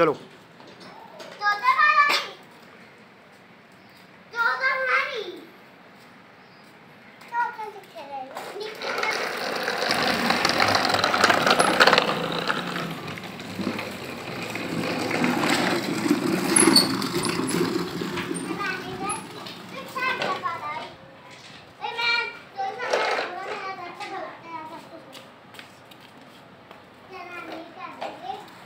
चलो Thank you.